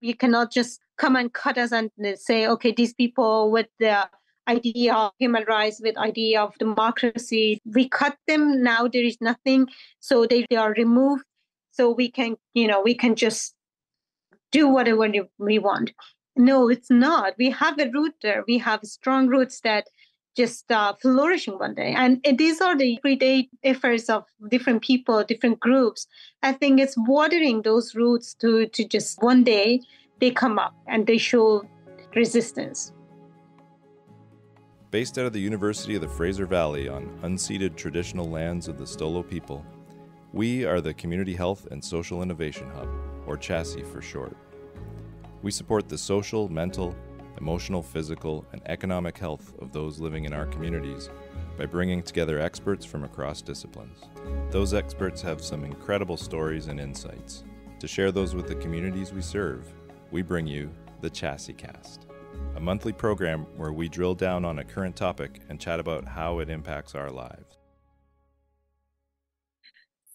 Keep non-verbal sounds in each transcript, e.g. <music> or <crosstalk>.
you cannot just come and cut us and uh, say, okay, these people with the idea of human rights, with idea of democracy, we cut them. Now there is nothing. So they, they are removed. So we can, you know, we can just do whatever we want. No, it's not. We have a root there. We have strong roots that just uh, flourishing one day. And these are the everyday efforts of different people, different groups. I think it's watering those roots to, to just one day they come up and they show resistance. Based out of the University of the Fraser Valley on unceded traditional lands of the Stolo people, we are the Community Health and Social Innovation Hub, or CHASI for short. We support the social, mental, emotional, physical, and economic health of those living in our communities by bringing together experts from across disciplines. Those experts have some incredible stories and insights. To share those with the communities we serve, we bring you the CHASI Cast, a monthly program where we drill down on a current topic and chat about how it impacts our lives.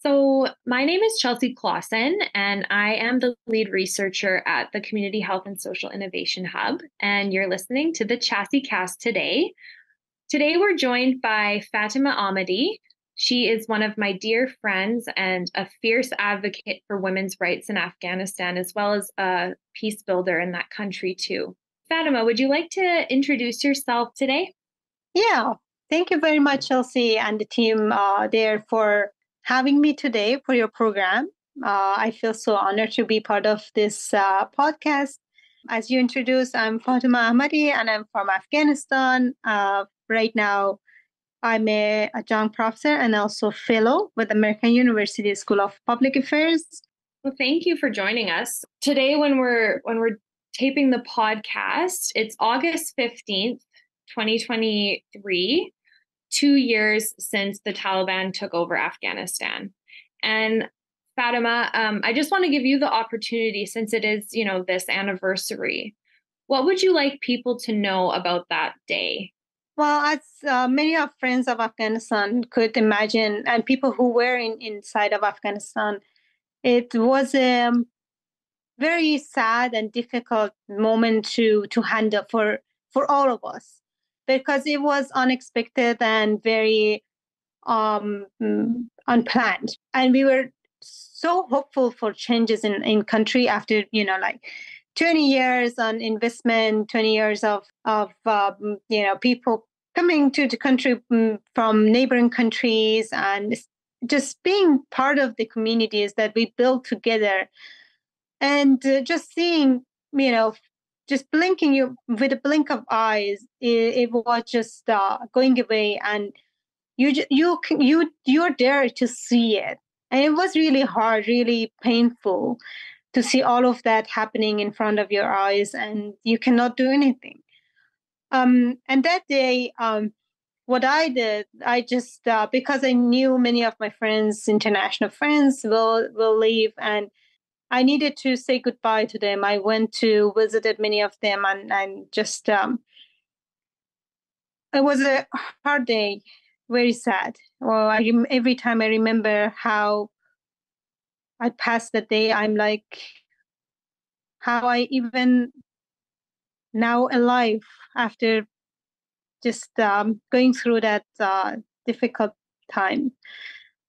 So, my name is Chelsea Klassen, and I am the lead researcher at the Community Health and Social Innovation Hub. And you're listening to the CHASI Cast today. Today, we're joined by Fatema Ahmadi. She is one of my dear friends and a fierce advocate for women's rights in Afghanistan, as well as a peace builder in that country, too. Fatima, would you like to introduce yourself today? Yeah, thank you very much, Chelsea, and the team uh, there for having me today for your program. Uh, I feel so honored to be part of this uh, podcast. As you introduced, I'm Fatema Ahmadi and I'm from Afghanistan. Uh, right now, I'm a adjunct professor and also fellow with American University School of Public Affairs. Well, thank you for joining us today. When we're when we're taping the podcast, it's August fifteenth, twenty twenty three two years since the Taliban took over Afghanistan. And Fatema, um, I just want to give you the opportunity since it is, you know, this anniversary. What would you like people to know about that day? Well, as uh, many of friends of Afghanistan could imagine, and people who were in, inside of Afghanistan, it was a very sad and difficult moment to to handle for for all of us because it was unexpected and very um, unplanned. And we were so hopeful for changes in, in country after, you know, like 20 years on investment, 20 years of, of um, you know, people coming to the country mm, from neighboring countries and just being part of the communities that we built together and uh, just seeing you know just blinking you with a blink of eyes it, it was just uh, going away and you you you you're there to see it. And it was really hard really painful to see all of that happening in front of your eyes and you cannot do anything. Um, and that day um, what i did i just uh, because i knew many of my friends international friends will will leave and I needed to say goodbye to them. I went to visited many of them and, and just um, it was a hard day, very sad. Well, I every time I remember how I passed the day, I'm like, how I even now alive after just um, going through that uh, difficult time.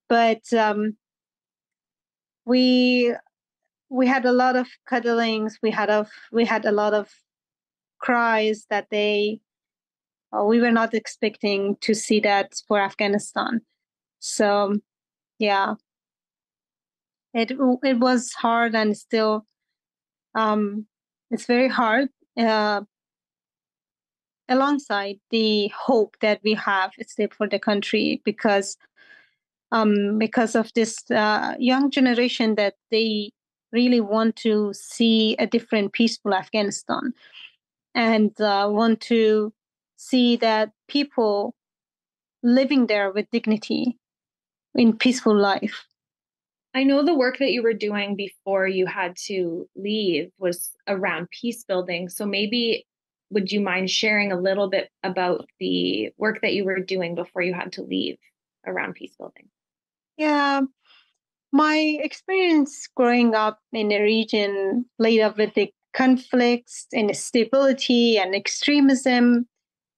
But um, we we had a lot of cuddlings. We had of we had a lot of cries that they uh, we were not expecting to see that for Afghanistan. So, yeah, it it was hard and still um, it's very hard. Uh, alongside the hope that we have still for the country because um, because of this uh, young generation that they really want to see a different, peaceful Afghanistan and uh, want to see that people living there with dignity in peaceful life. I know the work that you were doing before you had to leave was around peace building. So maybe would you mind sharing a little bit about the work that you were doing before you had to leave around peace building? Yeah. My experience growing up in a region laid up with the conflicts, and instability, and extremism,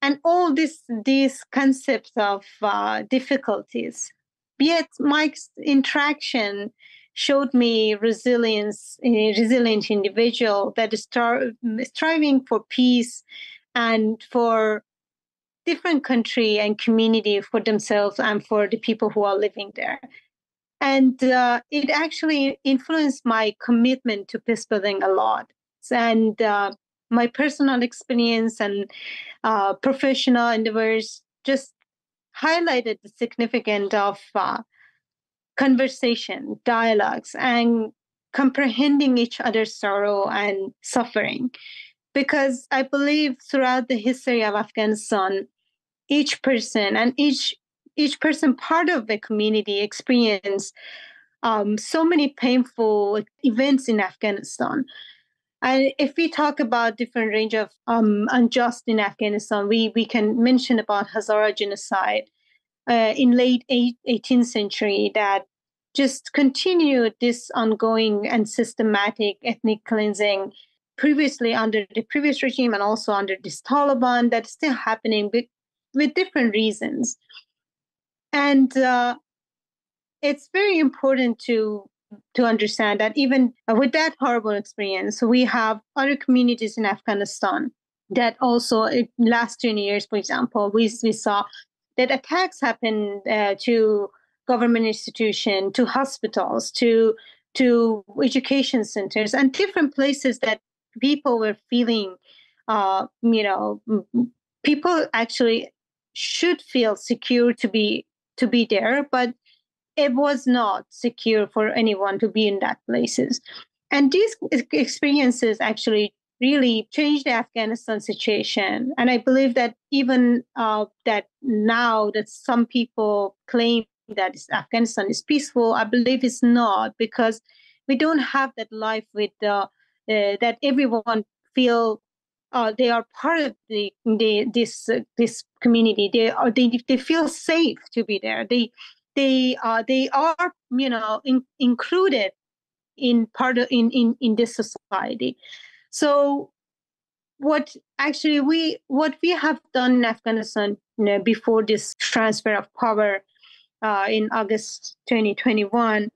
and all this, these concepts of uh, difficulties. Yet my interaction showed me resilience, a resilient individual that is striving for peace and for different country and community for themselves and for the people who are living there. And uh, it actually influenced my commitment to peace building a lot. And uh, my personal experience and uh, professional endeavors just highlighted the significance of uh, conversation, dialogues, and comprehending each other's sorrow and suffering. Because I believe throughout the history of Afghanistan, each person and each each person part of the community experience um, so many painful events in Afghanistan. And if we talk about different range of um, unjust in Afghanistan, we, we can mention about Hazara genocide uh, in late 18th century that just continued this ongoing and systematic ethnic cleansing previously under the previous regime and also under this Taliban that's still happening with, with different reasons. And uh, it's very important to to understand that even with that horrible experience, we have other communities in Afghanistan that also last 20 years, for example, we, we saw that attacks happened uh, to government institutions, to hospitals, to to education centers, and different places that people were feeling, uh, you know, people actually should feel secure to be to be there, but it was not secure for anyone to be in that places. And these experiences actually really changed the Afghanistan situation. And I believe that even uh, that now that some people claim that Afghanistan is peaceful, I believe it's not because we don't have that life with uh, uh, that everyone feel uh, they are part of the, the this this community. They are they they feel safe to be there. They they uh, they are you know in, included in part of in, in in this society. So what actually we what we have done in Afghanistan you know, before this transfer of power uh, in August 2021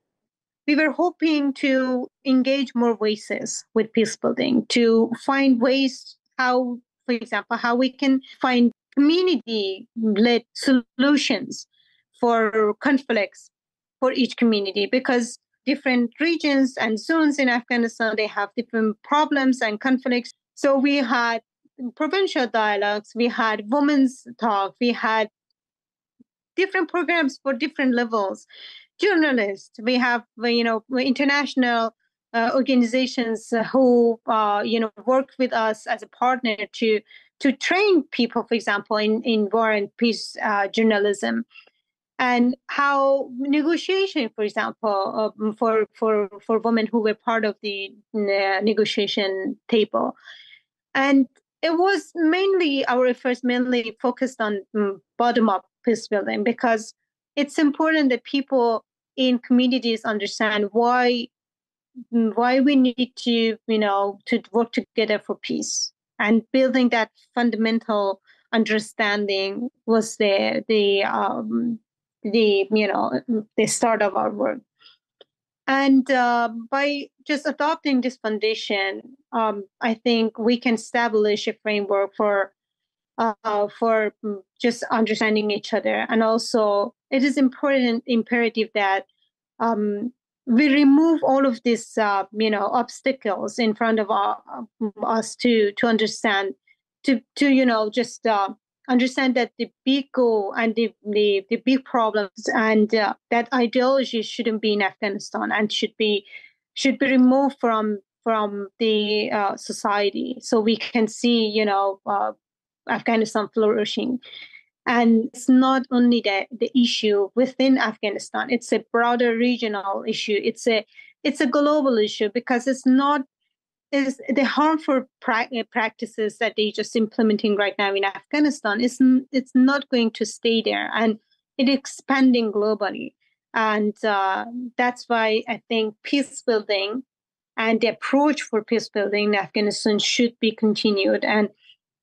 we were hoping to engage more voices with peace building to find ways how, for example, how we can find community led solutions for conflicts for each community because different regions and zones in Afghanistan they have different problems and conflicts. So we had provincial dialogues, we had women's talk, we had different programs for different levels. Journalists, we have you know international uh, organizations who uh, you know work with us as a partner to to train people, for example, in in war and peace uh, journalism, and how negotiation, for example, um, for for for women who were part of the uh, negotiation table, and it was mainly our efforts mainly focused on um, bottom up peace building because it's important that people in communities understand why Mm, why we need to you know to work together for peace and building that fundamental understanding was the the um, the you know the start of our work. And uh, by just adopting this foundation um, i think we can establish a framework for uh, for just understanding each other. And also it is important imperative that um, we remove all of these uh, you know obstacles in front of our, uh, us to to understand to to you know just uh, understand that the big goal and the the, the big problems and uh, that ideology shouldn't be in afghanistan and should be should be removed from from the uh, society so we can see you know uh, afghanistan flourishing and it's not only the, the issue within Afghanistan, it's a broader regional issue. It's a it's a global issue because it's not is the harmful pra- uh, practices that they're just implementing right now in Afghanistan is it's not going to stay there and it's expanding globally. And uh, that's why I think peace building and the approach for peace building in Afghanistan should be continued and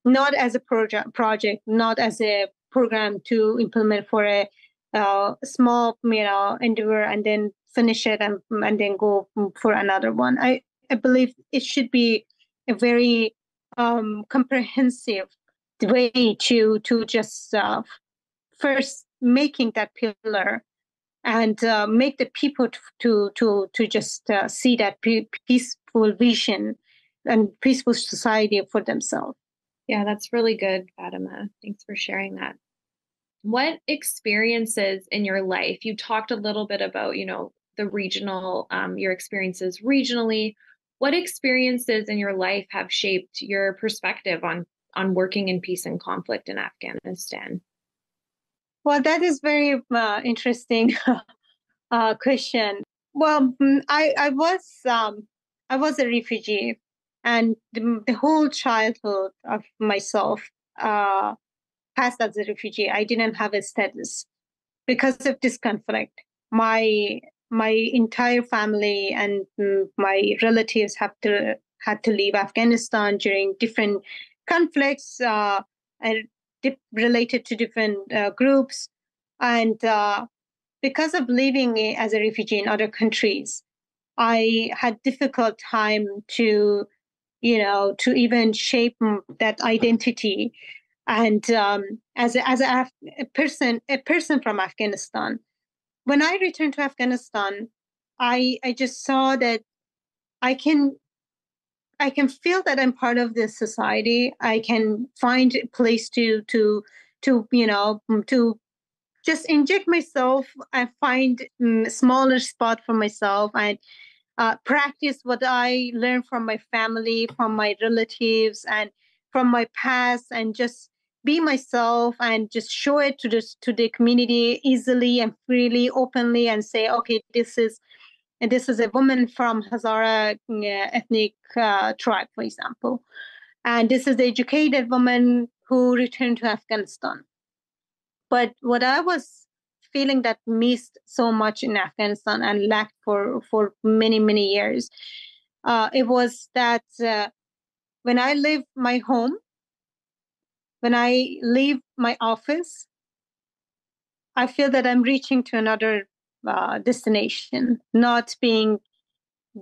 not as a project, project not as a program to implement for a uh, small, you know, endeavor and then finish it and, and then go for another one. I, I believe it should be a very um, comprehensive way to to just uh, first making that pillar and uh, make the people to to to just uh, see that peaceful vision and peaceful society for themselves. Yeah, that's really good, Fatema. Thanks for sharing that. What experiences in your life? You talked a little bit about, you know, the regional, um, your experiences regionally. What experiences in your life have shaped your perspective on on working in peace and conflict in Afghanistan? Well, that is very uh, interesting <laughs> uh, question. Well, mm, I I was um, I was a refugee, and the, the whole childhood of myself uh, passed as a refugee. I didn't have a status because of this conflict. My my entire family and mm, my relatives have to had to leave Afghanistan during different conflicts uh, and related to different uh, groups. And uh, because of living as a refugee in other countries, I had difficult time to, you know, to even shape that identity. And um, as a, as a, a person, a person from Afghanistan, when I returned to Afghanistan, I I just saw that I can I can feel that I'm part of this society. I can find a place to to to you know to just inject myself and find um, smaller spot for myself and uh, practice what I learned from my family, from my relatives, and from my past, and just be myself and just show it to the to the community easily and freely, openly, and say, okay, this is and this is a woman from Hazara uh, ethnic uh, tribe, for example. And this is the educated woman who returned to Afghanistan. But what I was feeling that missed so much in Afghanistan and lacked for, for many, many years, uh, it was that uh, when I leave my home, when I leave my office, I feel that I'm reaching to another uh, destination, not being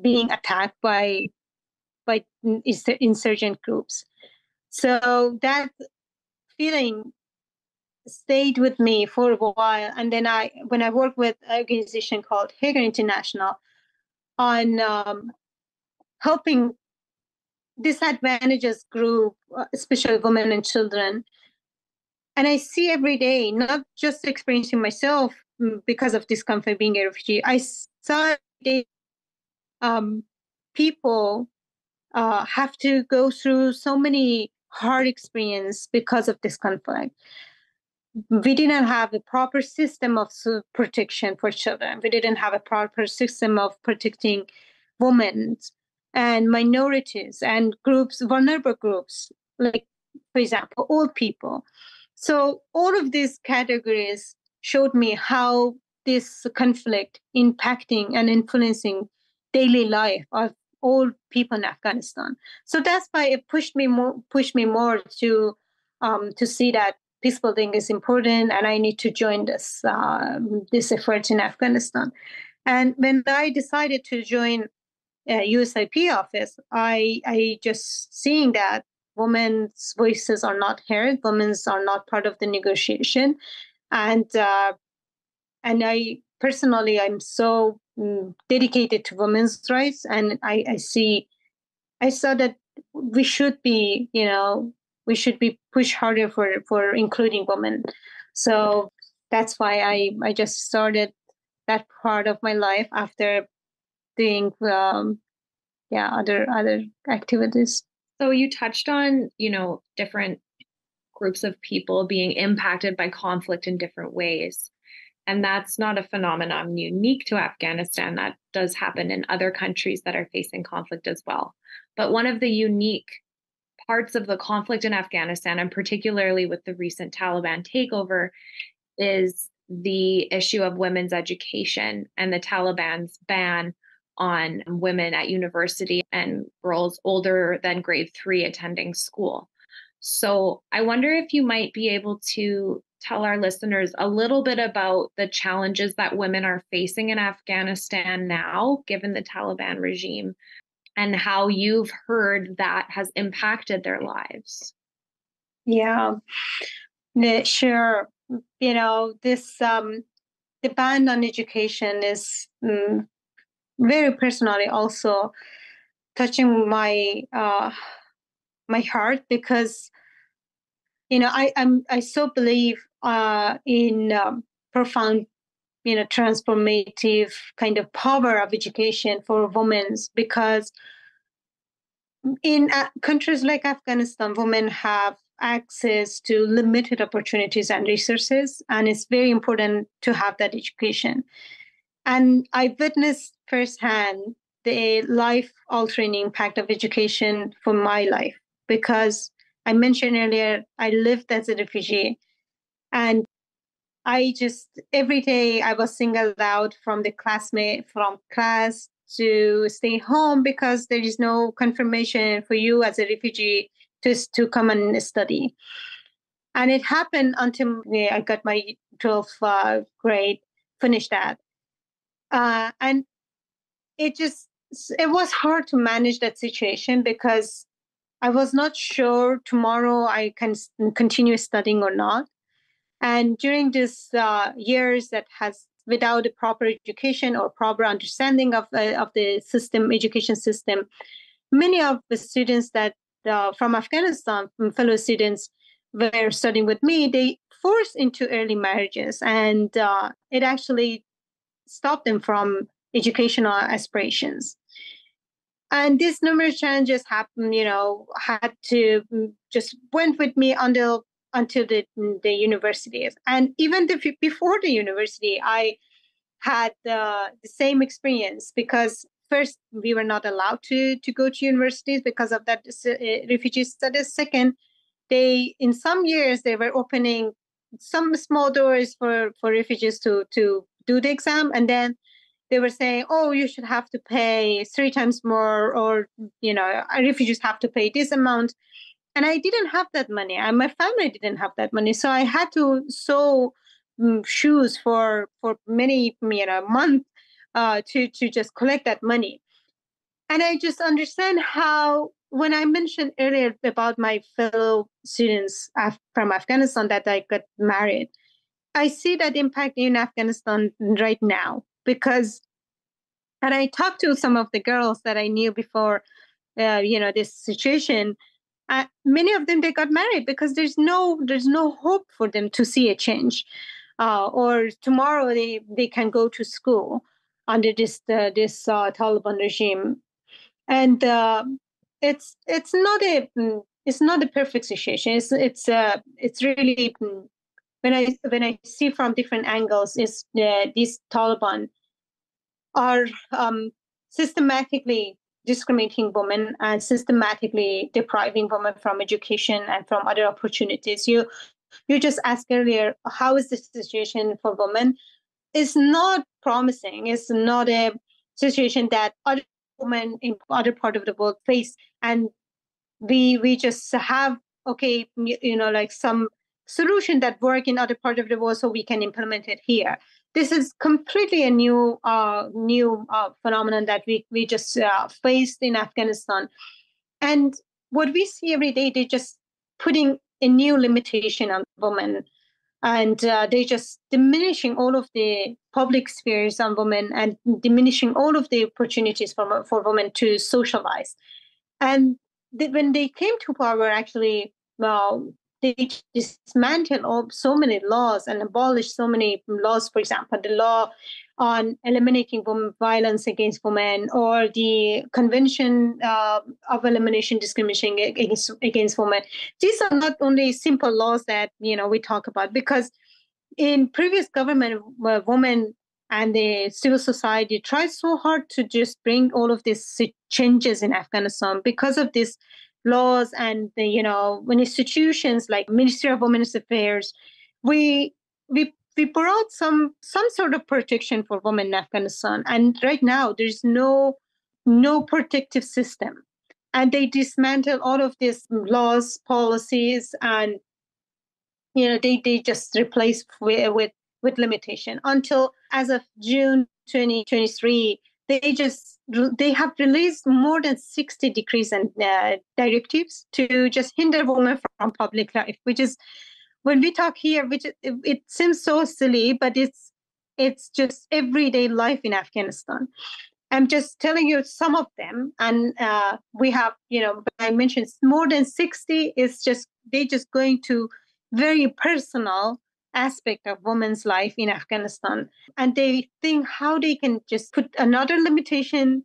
being attacked by by insurgent groups. So that feeling stayed with me for a while, and then I, when I worked with an organization called Hagar International on um, helping disadvantaged group, uh, especially women and children. And I see every day, not just experiencing myself Mm, because of this conflict being a refugee, I saw um, people uh, have to go through so many hard experience because of this conflict. We didn't have a proper system of protection for children. We didn't have a proper system of protecting women and minorities and groups, vulnerable groups, like, for example, old people. So all of these categories showed me how this conflict impacting and influencing daily life of all people in Afghanistan. So that's why it pushed me more pushed me more to um, to see that peace building is important and I need to join this uh, this effort in Afghanistan. And when I decided to join uh, USIP office, I I just seeing that women's voices are not heard, women are not part of the negotiation, and uh, and I personally I'm so mm, dedicated to women's rights, and I, I see I saw that we should be you know we should be push harder for for including women. So that's why I I just started that part of my life after doing um, yeah other other activities. So you touched on you know different groups of people being impacted by conflict in different ways. And that's not a phenomenon unique to Afghanistan. That does happen in other countries that are facing conflict as well. But one of the unique parts of the conflict in Afghanistan, and particularly with the recent Taliban takeover, is the issue of women's education and the Taliban's ban on women at university and girls older than grade three attending school. So I wonder if you might be able to tell our listeners a little bit about the challenges that women are facing in Afghanistan now, given the Taliban regime, and how you've heard that has impacted their lives. Yeah, sure. You know, this um, the ban on education is um, very personally also touching my uh, my heart because you know I I'm I so believe uh, in um, profound you know transformative kind of power of education for women because in uh, countries like Afghanistan, women have access to limited opportunities and resources, and it's very important to have that education. And I witnessed firsthand the life altering impact of education for my life because I mentioned earlier, I lived as a refugee. And I just, every day I was singled out from the classmate, from class to stay home because there is no confirmation for you as a refugee to, to come and study. And it happened until I got my 12th uh, grade, finished that. Uh, and it just it was hard to manage that situation because I was not sure tomorrow I can continue studying or not. And during these uh, years that has without a proper education or proper understanding of, uh, of the system, education system, many of the students that uh, from Afghanistan, fellow students were studying with me, they forced into early marriages and uh, it actually stopped them from educational aspirations. And these numerous challenges happened, you know, had to mm, just went with me until until the, the universities. And even the, before the university, I had the, the same experience because first we were not allowed to to go to universities because of that uh, refugee status. Second, they in some years they were opening some small doors for for refugees to to do the exam, and then they were saying, oh, you should have to pay three times more, or, you know, refugees have to pay this amount. And I didn't have that money. And my family didn't have that money. So I had to sew um, shoes for, for many, you know, months uh, to, to just collect that money. And I just understand how, when I mentioned earlier about my fellow students from Afghanistan that I got married, I see that impact in Afghanistan right now because and i talked to some of the girls that i knew before uh, you know this situation uh, many of them they got married because there's no there's no hope for them to see a change. Uh, or tomorrow they they can go to school under this uh, this Taliban regime. And uh, it's it's not a mm, it's not a perfect situation. It's it's uh, it's really mm, when I when I see from different angles is this Taliban are um, systematically discriminating women and systematically depriving women from education and from other opportunities. You you just asked earlier, how is the situation for women? It's not promising. It's not a situation that other women in other part of the world face. And we we just have okay, you know, like some solution that work in other part of the world, so we can implement it here this is completely a new uh, new uh, phenomenon that we we just uh, faced in Afghanistan, and what we see every day, they're just putting a new limitation on women, and uh, they just diminishing all of the public spheres on women and diminishing all of the opportunities for for women to socialize, and when they came to power, actually. Well, they dismantle all, so many laws and abolish so many laws. For example, the law on eliminating violence against women, or the Convention uh, of Elimination Discrimination against, against women. These are not only simple laws that you know we talk about because in previous government, women and the civil society tried so hard to just bring all of these changes in Afghanistan because of this laws and the, you know when institutions like Ministry of Women's Affairs, we we we brought some some sort of protection for women in Afghanistan, and right now there's no no protective system, and they dismantle all of these laws, policies, and you know they they just replace with with, with limitation. Until as of June 2023 they just they have released more than 60 decrees and uh, directives to just hinder women from public life which is when we talk here which it, seems so silly but it's it's just everyday life in afghanistan. I'm just telling you some of them and uh, we have you know i mentioned more than 60 is just they just going to very personal aspect of women's life in Afghanistan. And they think how they can just put another limitation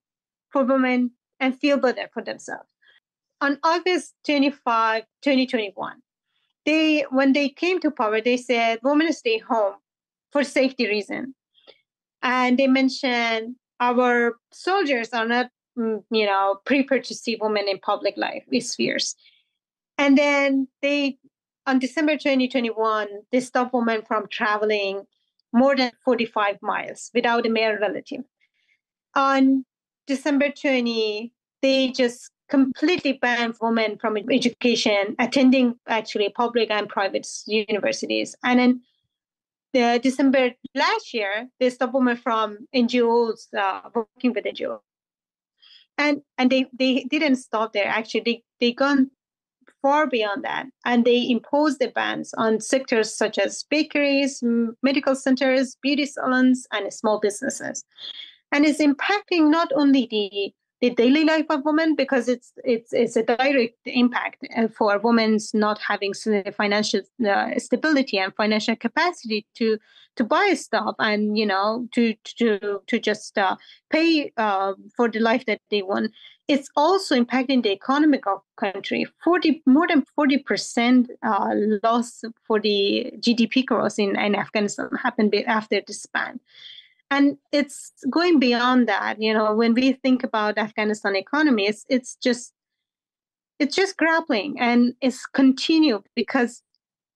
for women and feel better for themselves. On August 25, 2021, they when they came to power, they said women stay home for safety reason. And they mentioned our soldiers are not, mm, you know, prepared to see women in public life spheres. And then they on December 2021, they stopped women from traveling more than 45 miles without a male relative. On December 20, they just completely banned women from education, attending actually public and private universities. And then the December last year, they stopped women from NGOs uh, working with NGOs. And and they, they didn't stop there. Actually, they they gone far beyond that. And they impose the bans on sectors such as bakeries, medical centers, beauty salons, and small businesses. And it's impacting not only the the daily life of women because it's it's it's a direct impact uh, for women's not having financial uh, stability and financial capacity to to buy stuff and you know to to to just uh, pay uh, for the life that they want. It's also impacting the economic of country. 40 more than 40 percent uh, loss for the gdp growth in, in afghanistan happened after this ban and it's going beyond that you know when we think about afghanistan economy it's, it's just it's just grappling and it's continued because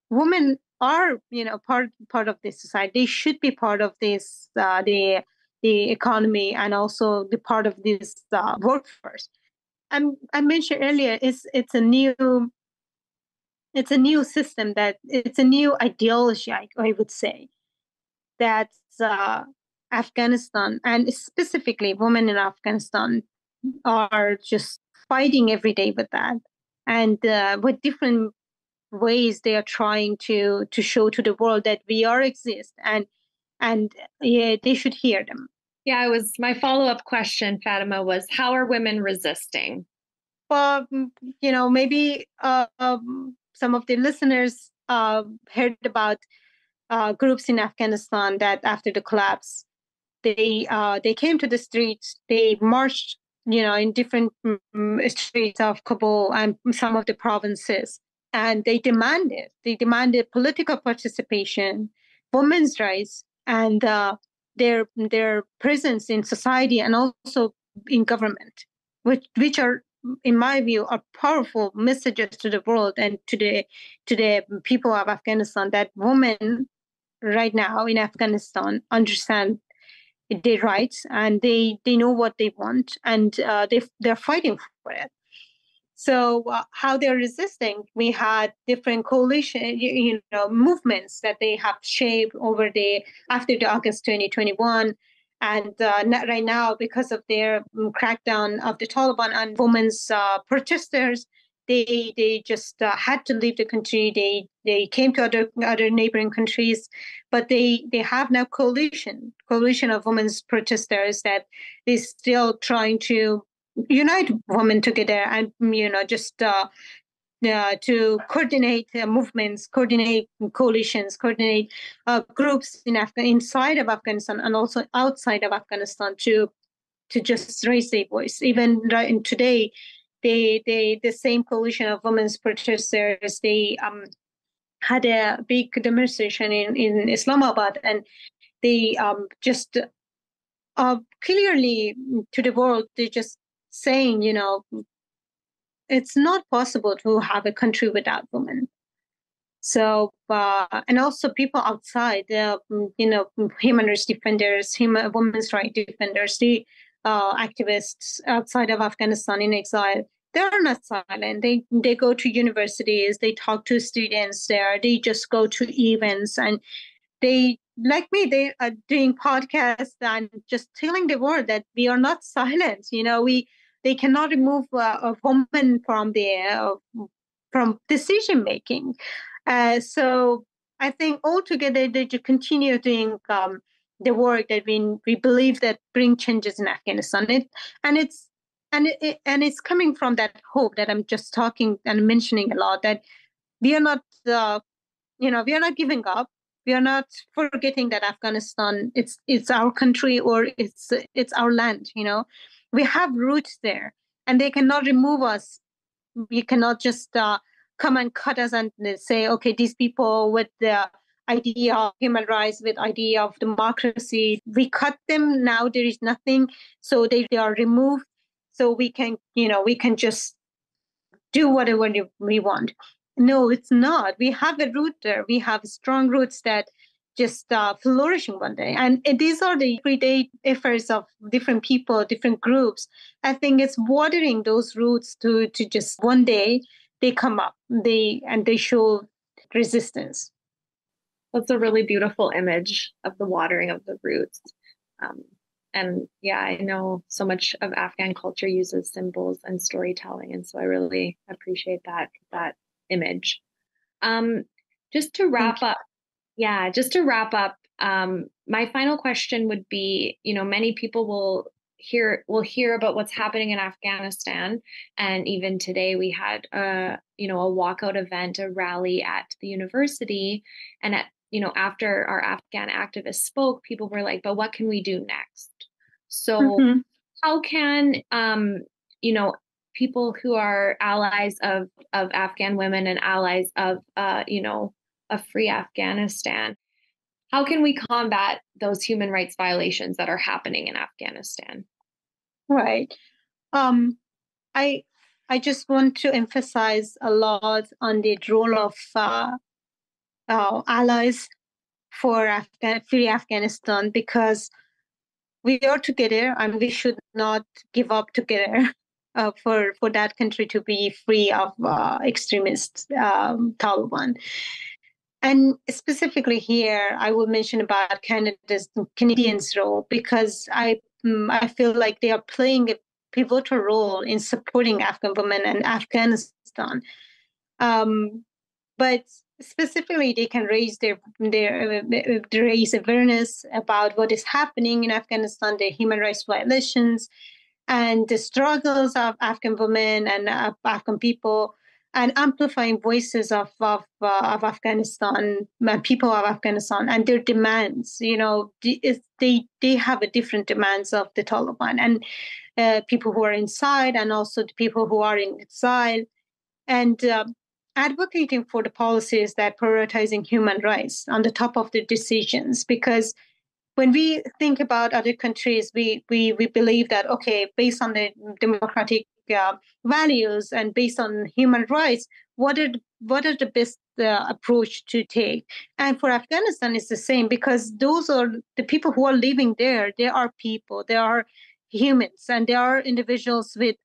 women are you know part part of this society. They should be part of this uh, the the economy and also the part of this uh, workforce. I'm, i mentioned earlier it's it's a new it's a new system that it's a new ideology i, I would say that's uh, Afghanistan and specifically women in Afghanistan are just fighting every day with that. And uh, with different ways they are trying to to show to the world that we are exist and and yeah they should hear them. Yeah i was my follow-up question fatema was how are women resisting? Well you know maybe uh, um, some of the listeners uh, heard about uh, groups in afghanistan that after the collapse they uh, they came to the streets. They marched, you know, in different um, streets of Kabul and some of the provinces, and they demanded they demanded political participation, women's rights, and uh, their their presence in society and also in government, which which are in my view are powerful messages to the world and to the to the people of Afghanistan that women right now in Afghanistan understand their rights and they they know what they want and uh, they they're fighting for it. So uh, how they're resisting we had different coalition you, you, know movements that they have shaped over the after the august 2021 and uh, right now because of their um, crackdown of the taliban on women's uh, protesters they they just uh, had to leave the country. They they came to other other neighboring countries, but they they have now coalition coalition of women's protesters that is still trying to unite women together and you know just uh, uh, to coordinate uh, movements, coordinate coalitions, coordinate uh, groups in inside of Afghanistan and also outside of Afghanistan to to just raise their voice. Even right today, they they the same coalition of women's protesters they um had a big demonstration in in Islamabad and they um just uh clearly to the world they just saying you know it's not possible to have a country without women. So, uh, and also people outside, uh, you know, human rights defenders, human women's rights defenders, the uh, activists outside of Afghanistan in exile, they're not silent. They they go to universities, they talk to students there, they just go to events, and they like me, they are doing podcasts and just telling the world that we are not silent. You know, we they cannot remove a woman from the from decision making. Uh, so I think altogether they should continue doing um, the work that we we believe that bring changes in Afghanistan. It, and it's and it, and it's coming from that hope that I'm just talking and mentioning a lot that we are not uh, you know we are not giving up. We are not forgetting that Afghanistan it's it's our country or it's it's our land. You know, we have roots there, and they cannot remove us. We cannot just uh, come and cut us and say, okay, these people with the idea of human rights, with idea of democracy, we cut them. Now there is nothing, so they, they are removed. So we can, you know, we can just do whatever we want. No, it's not. We have a root there. We have strong roots that just uh, flourishing one day. And, these are the everyday efforts of different people, different groups. I think it's watering those roots to to just one day they come up they and they show resistance that's a really beautiful image of the watering of the roots. Um, and yeah i know so much of afghan culture uses symbols and storytelling and so i really appreciate that that image. Um, just to wrap up yeah just to wrap up um, my final question would be you know many people will hear we'll hear about what's happening in Afghanistan and even today we had a you know a walkout event a rally at the university and at you know after our Afghan activists spoke people were like but what can we do next so mm-hmm. how can um you know people who are allies of of Afghan women and allies of uh you know a free Afghanistan how can we combat those human rights violations that are happening in Afghanistan? Right. Um, I I just want to emphasize a lot on the role of uh, uh, allies for free Afghanistan because we are together and we should not give up together <laughs> uh, for for that country to be free of uh, extremist um, Taliban. And specifically here, I will mention about Canada's Canadians' role because I mm, I feel like they are playing a pivotal role in supporting Afghan women and Afghanistan. Um, but specifically, they can raise their their uh, raise awareness about what is happening in Afghanistan, the human rights violations, and the struggles of Afghan women and uh, Afghan people and amplifying voices of of, uh, of Afghanistan, uh, people of Afghanistan, and their demands. You know, they they have a different demands of the Taliban and uh, people who are inside, and also the people who are in exile, and uh, advocating for the policies that prioritizing human rights on the top of the decisions, because when we think about other countries, we we we believe that okay, based on the democratic uh, values and based on human rights, what are what are the best uh, approach to take? And for Afghanistan, it's the same because those are the people who are living there. They are people. They are humans, and they are individuals with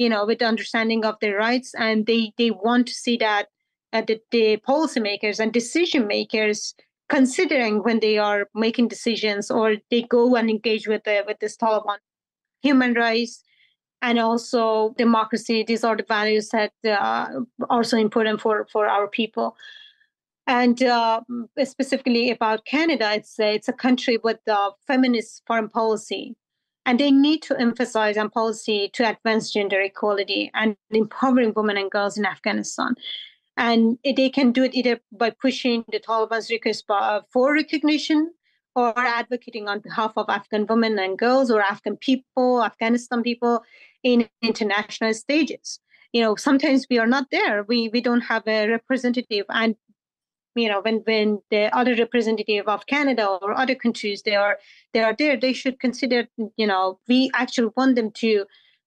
you know with understanding of their rights, and they they want to see that uh, the, the policymakers and decision makers considering when they are making decisions or they go and engage with the, with this Taliban human rights and also democracy. These are the values that uh, are also important for, for our people. And uh, specifically about Canada, it's it's a country with a feminist foreign policy. And they need to emphasize on policy to advance gender equality and empowering women and girls in Afghanistan. And they can do it either by pushing the Taliban's request uh, for recognition or advocating on behalf of Afghan women and girls or Afghan people, Afghanistan people in international stages. You know, sometimes we are not there. We we don't have a representative, and you know, when when the other representative of Canada or other countries they are they are there, they should consider. You know, we actually want them to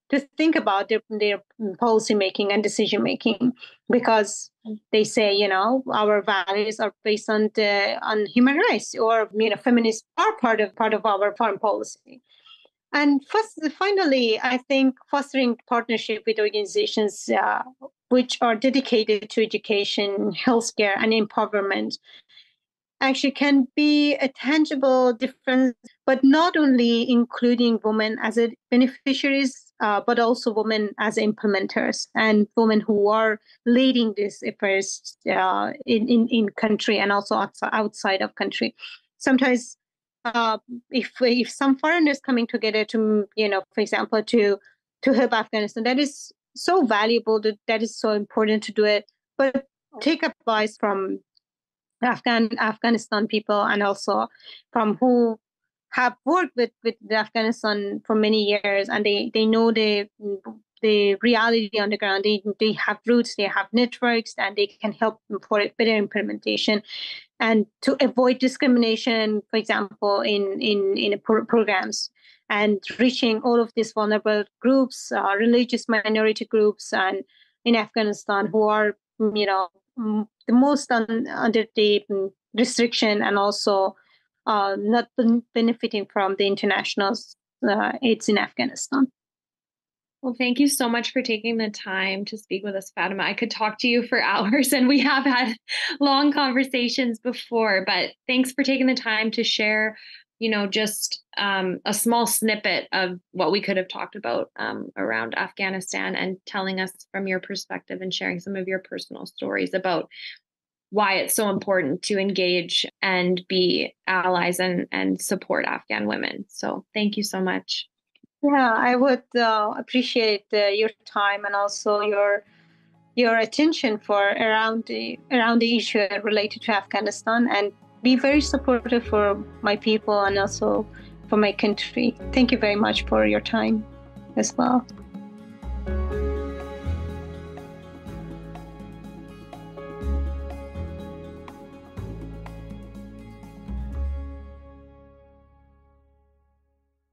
to think about their, their policy making and decision making because they say you know our values are based on the on human rights or you know feminists are part of part of our foreign policy and first, finally, I think fostering partnership with organizations uh, which are dedicated to education, healthcare, and empowerment actually can be a tangible difference, but not only including women as beneficiaries, uh, but also women as implementers and women who are leading these efforts uh, in, in, in country and also outside, outside of country. Sometimes uh, if if some foreigners coming together to you know for example to to help afghanistan that is so valuable that that is so important to do it. But take advice from afghan afghanistan people and also from who have worked with with afghanistan for many years and they they know the the reality on the ground. They they have roots they have networks and they can help for better implementation. And to avoid discrimination, for example, in in in pro- programs and reaching all of these vulnerable groups, uh, religious minority groups, and in Afghanistan who are you know the most un- under the restriction and also uh, not benefiting from the international uh, aids in Afghanistan. Well, thank you so much for taking the time to speak with us, Fatema. I could talk to you for <laughs> hours, and we have had long conversations before, but thanks for taking the time to share, you know, just um, a small snippet of what we could have talked about um, around Afghanistan and telling us from your perspective and sharing some of your personal stories about why it's so important to engage and be allies and, and support Afghan women. So thank you so much. Yeah, I would uh, appreciate uh, your time and also your your attention for around the around the issue related to Afghanistan and be very supportive for my people and also for my country. Thank you very much for your time as well.